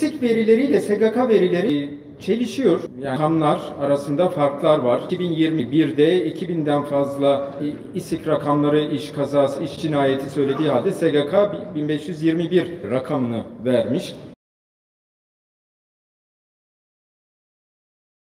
İSİK verileriyle SGK verileri çelişiyor. Yani rakamlar arasında farklar var. 2021'de 2000'den fazla İSİK rakamları iş kazası, iş cinayeti söylediği halde SGK 1521 rakamını vermiş.